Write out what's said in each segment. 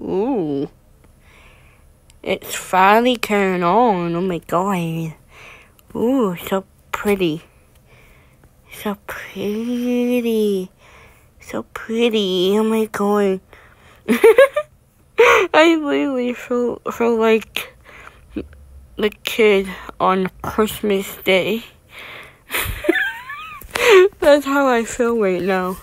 Ooh. It's finally turned on. Oh my god. Ooh, so pretty. So pretty. So pretty. Oh my god. I literally feel, feel like the kid on Christmas Day. That's how I feel right now.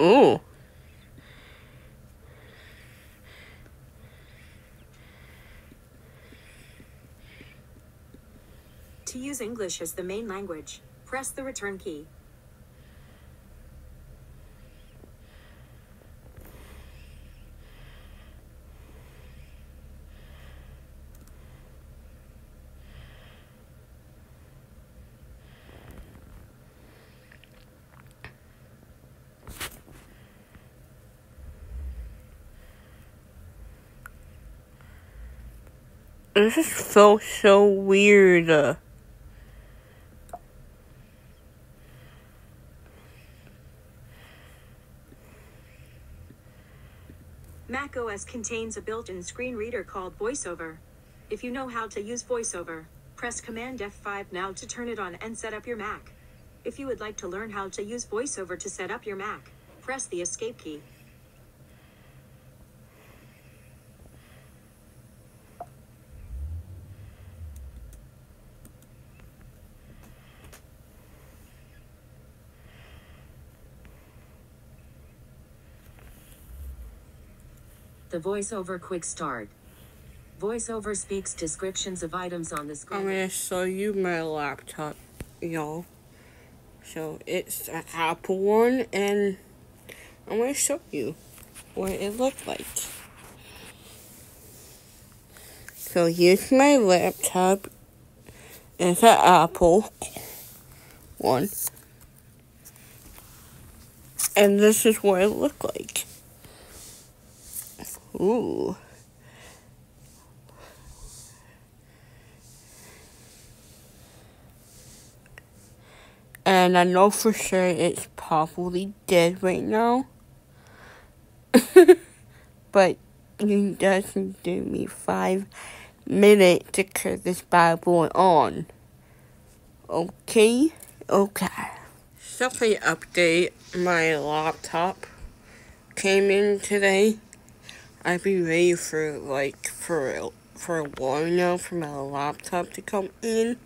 Ooh. To use English as the main language, press the return key. This just felt so weird. Mac OS contains a built-in screen reader called VoiceOver. If you know how to use VoiceOver, press Command F5 now to turn it on and set up your Mac. If you would like to learn how to use VoiceOver to set up your Mac, press the Escape key. The VoiceOver Quick Start. VoiceOver speaks descriptions of items on the screen. I'm gonna show you my laptop, y'all. So it's an Apple one, and I'm gonna show you what it looked like. So here's my laptop. It's an Apple one. And this is what it looked like. Ooh. And I know for sure it's probably dead right now. but it doesn't give me five minutes to turn this bad boy on. Okay? Okay. Something update. My laptop came in today. I've been waiting for like for for a while now for my laptop to come in.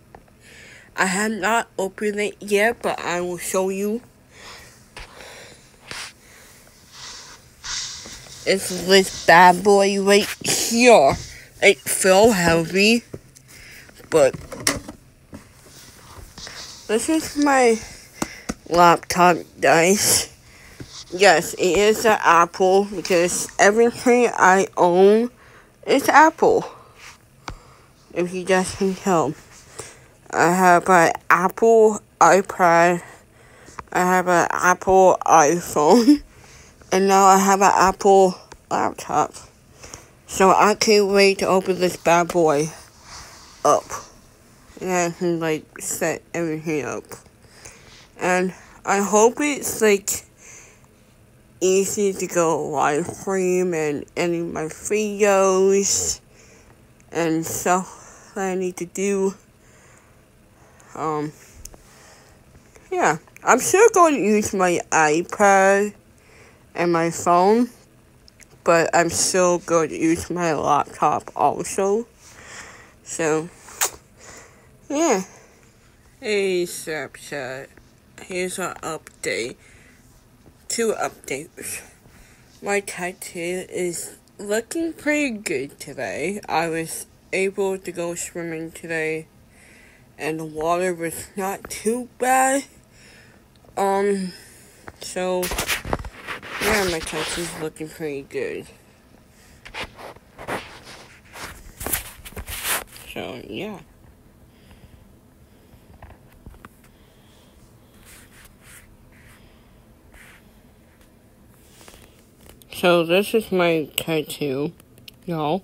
I have not opened it yet, but I will show you. It's this bad boy right here. It felt heavy, but this is my laptop, guys. Yes, it is an Apple because everything I own is Apple. If you just can tell. I have an Apple iPad. I have an Apple iPhone. And now I have an Apple laptop. So I can't wait to open this bad boy up. And I can like set everything up. And I hope it's like easy to go live stream and edit my videos and stuff I need to do. Um, yeah, I'm still going to use my iPad and my phone, but I'm still going to use my laptop also. So, yeah. Hey, Snapchat. Here's an update. Two updates. My tattoo is looking pretty good today. I was able to go swimming today and the water was not too bad. Um, so yeah, my tattoo's looking pretty good. So yeah. So this is my tattoo, y'all.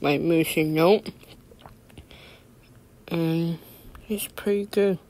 My Moosey note. And it's pretty good.